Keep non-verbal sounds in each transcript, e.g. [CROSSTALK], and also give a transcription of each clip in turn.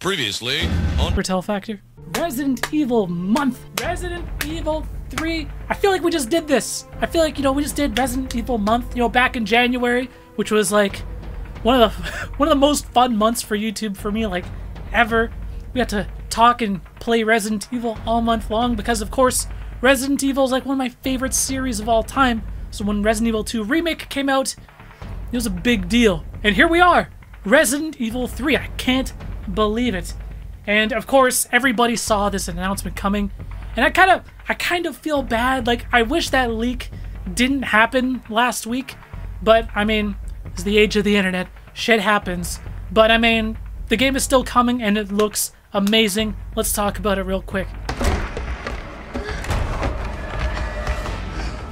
Previously on Retel Factor. Resident Evil month. Resident Evil 3. I feel like we just did this. I feel like, you know, we just did Resident Evil month, you know, back in January, which was like one of the [LAUGHS] one of the most fun months for YouTube for me like ever. We got to talk and play Resident Evil all month long because of course Resident Evil is like one of my favorite series of all time. So when Resident Evil 2 remake came out, it was a big deal. And here we are. Resident Evil 3. I can't believe it. And of course, everybody saw this announcement coming. And I kind of I kind of feel bad. Like I wish that leak didn't happen last week. But I mean, it's the age of the internet. Shit happens. But I mean, the game is still coming and it looks amazing. Let's talk about it real quick.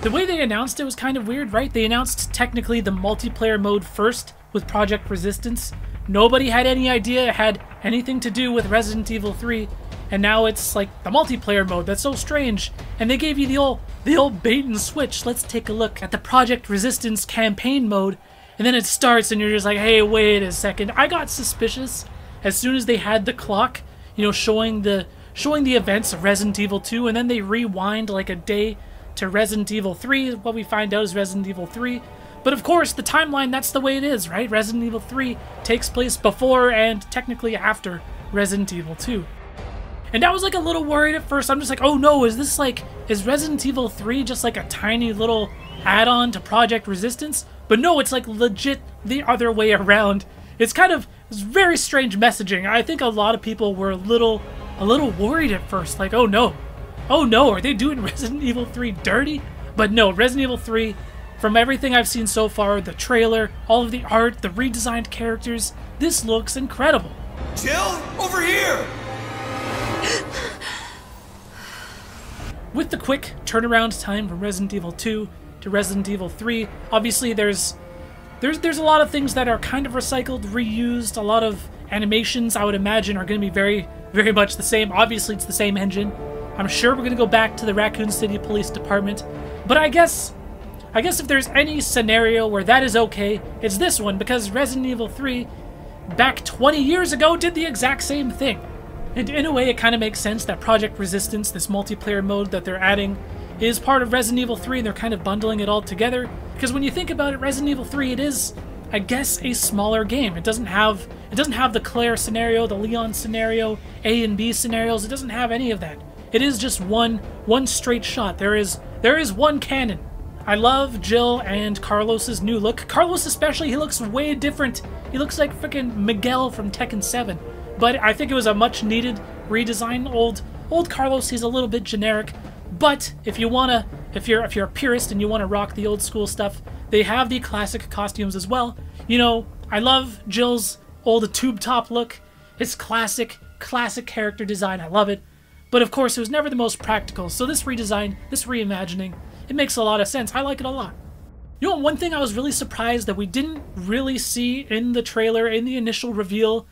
The way they announced it was kind of weird, right? They announced technically the multiplayer mode first with Project Resistance. Nobody had any idea it had anything to do with Resident Evil 3, and now it's like the multiplayer mode. That's so strange. And they gave you the old the old bait and switch. Let's take a look at the Project Resistance campaign mode, and then it starts and you're just like, "Hey, wait a second. I got suspicious as soon as they had the clock, you know, showing the showing the events of Resident Evil 2 and then they rewind like a day to Resident Evil 3. What we find out is Resident Evil 3. But of course, the timeline, that's the way it is, right? Resident Evil 3 takes place before and technically after Resident Evil 2. And I was like a little worried at first. I'm just like, oh no, is this like, is Resident Evil 3 just like a tiny little add on to Project Resistance? But no, it's like legit the other way around. It's kind of it's very strange messaging. I think a lot of people were a little a little worried at first, like, oh no, oh no, are they doing [LAUGHS] Resident Evil 3 dirty? But no, Resident Evil 3, from everything I've seen so far, the trailer, all of the art, the redesigned characters, this looks incredible. Jill, over here. With the quick turnaround time from Resident Evil 2 to Resident Evil 3, obviously there's there's there's a lot of things that are kind of recycled, reused, a lot of animations I would imagine are going to be very very much the same. Obviously it's the same engine. I'm sure we're going to go back to the Raccoon City Police Department, but I guess I guess if there's any scenario where that is okay, it's this one because Resident Evil 3 back 20 years ago did the exact same thing. And in a way, it kind of makes sense that Project Resistance, this multiplayer mode that they're adding, is part of Resident Evil 3 and they're kind of bundling it all together. Because when you think about it, Resident Evil 3, it is, I guess, a smaller game. It doesn't have it doesn't have the Claire scenario, the Leon scenario, A and B scenarios. It doesn't have any of that. It is just one one straight shot. There is there is one canon. I love Jill and Carlos's new look. Carlos especially, he looks way different. He looks like freaking Miguel from Tekken 7. But I think it was a much needed redesign. Old old Carlos, he's a little bit generic. But if you wanna if you're if you're a purist and you wanna rock the old school stuff, they have the classic costumes as well. You know, I love Jill's old tube top look. It's classic, classic character design. I love it. But of course, it was never the most practical. So this redesign, this reimagining, it makes a lot of sense. I like it a lot. You know, one thing I was really surprised that we didn't really see in the trailer, in the initial reveal,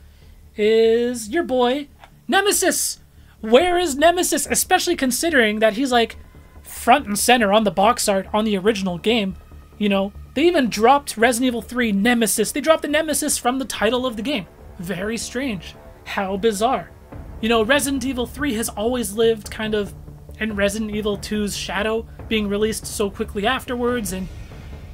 is your boy, Nemesis. Where is Nemesis? Especially considering that he's like front and center on the box art on the original game. You know, they even dropped Resident Evil 3 Nemesis. They dropped the Nemesis from the title of the game. Very strange. How bizarre. You know, Resident Evil 3 has always lived kind of in Resident Evil 2's shadow, being released so quickly afterwards, and,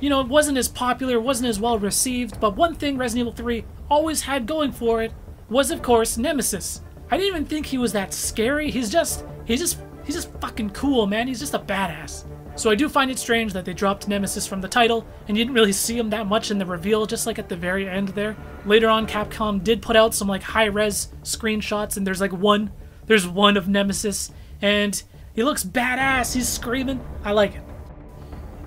you know, it wasn't as popular, wasn't as well received, but one thing Resident Evil 3 always had going for it was, of course, Nemesis. I didn't even think he was that scary, he's just, he's just, he's just fucking cool, man, he's just a badass. So I do find it strange that they dropped Nemesis from the title, and you didn't really see him that much in the reveal, just like at the very end there. Later on, Capcom did put out some like high-res screenshots, and there's like one, there's one of Nemesis, and he looks badass, he's screaming. I like it.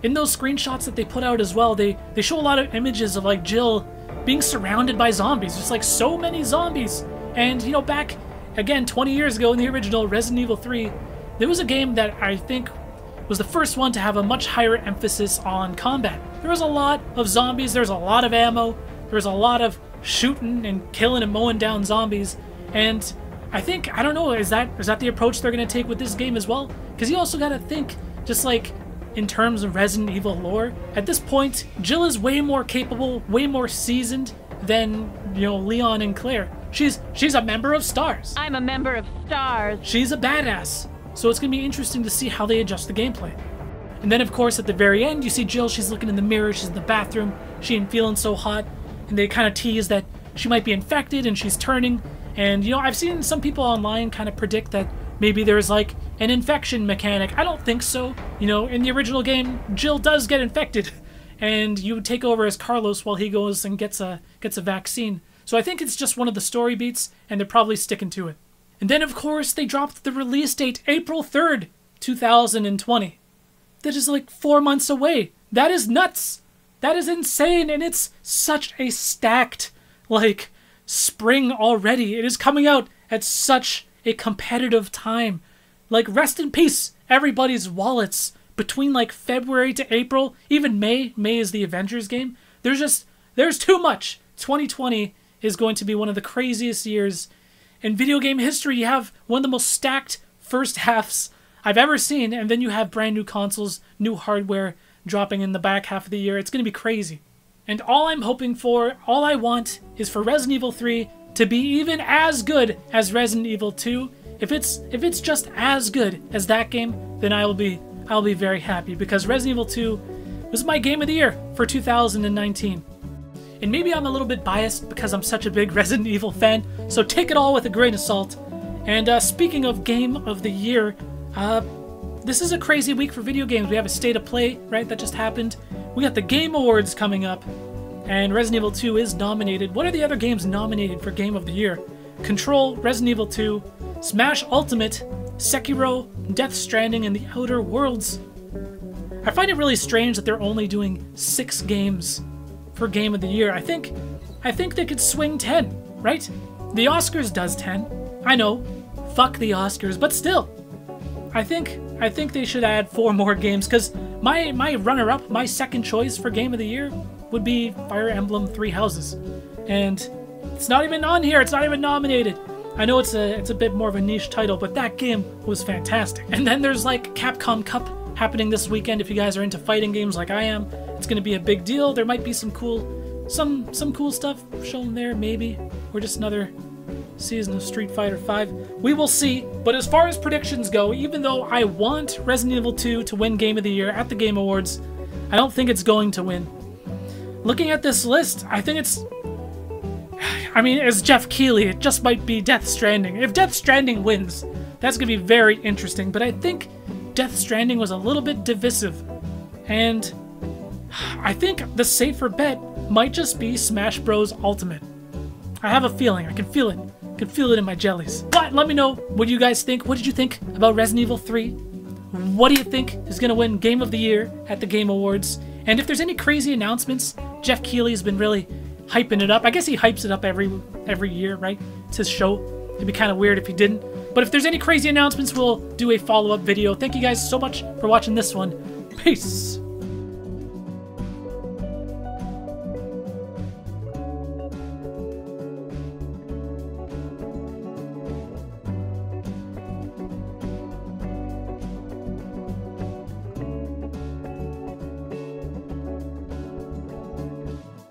In those screenshots that they put out as well, they, they show a lot of images of like Jill being surrounded by zombies, just like so many zombies. And you know, back again 20 years ago in the original Resident Evil 3, there was a game that I think was the first one to have a much higher emphasis on combat. There was a lot of zombies, there's a lot of ammo, there was a lot of shooting and killing and mowing down zombies, and I think I don't know is that is that the approach they're gonna take with this game as well? Because you also gotta think just like in terms of Resident Evil lore. At this point, Jill is way more capable, way more seasoned than you know Leon and Claire. She's she's a member of Stars. I'm a member of STARS. She's a badass. So it's gonna be interesting to see how they adjust the gameplay. And then, of course, at the very end, you see Jill. She's looking in the mirror. She's in the bathroom. She ain't feeling so hot. And they kind of tease that she might be infected and she's turning. And, you know, I've seen some people online kind of predict that maybe there's like an infection mechanic. I don't think so. You know, in the original game, Jill does get infected. [LAUGHS] And you take over as Carlos while he goes and gets a gets a vaccine. So I think it's just one of the story beats, and they're probably sticking to it. And then, of course, they dropped the release date April 3rd, 2020 that is like four months away. That is nuts. That is insane, and it's such a stacked, like, spring already. It is coming out at such a competitive time. Like, rest in peace, everybody's wallets. Between like February to April, even May, May is the Avengers game. There's just, there's too much. 2020 is going to be one of the craziest years in video game history. You have one of the most stacked first halves I've ever seen, and then you have brand new consoles, new hardware dropping in the back half of the year. It's going to be crazy. And all I'm hoping for, all I want, is for Resident Evil 3 to be even as good as Resident Evil 2. If it's if it's just as good as that game, then I will be I'll be very happy because Resident Evil 2 was my game of the year for 2019. And maybe I'm a little bit biased because I'm such a big [LAUGHS] Resident Evil fan, so take it all with a grain of salt. And uh, speaking of game of the year, uh, this is a crazy week for video games. We have a state of play, right, that just happened. We got the Game Awards coming up, and Resident Evil 2 is nominated. What are the other games nominated for Game of the Year? Control, Resident Evil 2, Smash Ultimate, Sekiro, Death Stranding, and The Outer Worlds. I find it really strange that they're only doing six games for Game of the Year. I think, I think they could swing ten, right? The Oscars does ten. I know, fuck the Oscars, but still, I think, I think they should add four more games because my my runner-up, my second choice for Game of the Year would be Fire Emblem Three Houses, and it's not even on here. It's not even nominated. I know it's a it's a bit more of a niche title, but that game was fantastic. And then there's like Capcom Cup happening this weekend. If you guys are into fighting games like I am, it's going to be a big deal. There might be some cool some some cool stuff shown there, maybe, or just another season of Street Fighter V. We will see. But as far as predictions go, even though I want Resident Evil 2 to win Game of the Year at the Game Awards, I don't think it's going to win. Looking at this list, I think it's I mean, as Geoff Keighley, it just might be Death Stranding. If Death Stranding wins, that's going to be very interesting. But I think Death Stranding was a little bit divisive. And I think the safer bet might just be Smash Bros. Ultimate. I have a feeling. I can feel it. Feel it in my jellies. But let me know what you guys think. What did you think about Resident Evil 3? What do you think is going to win Game of the Year at the Game Awards? And if there's any crazy announcements, Geoff Keighley's been really hyping it up. I guess he hypes it up every every year, right? It's his show. It'd be kind of weird if he didn't. But if there's any crazy announcements, we'll do a follow-up video. Thank you guys so much for watching this one. Peace.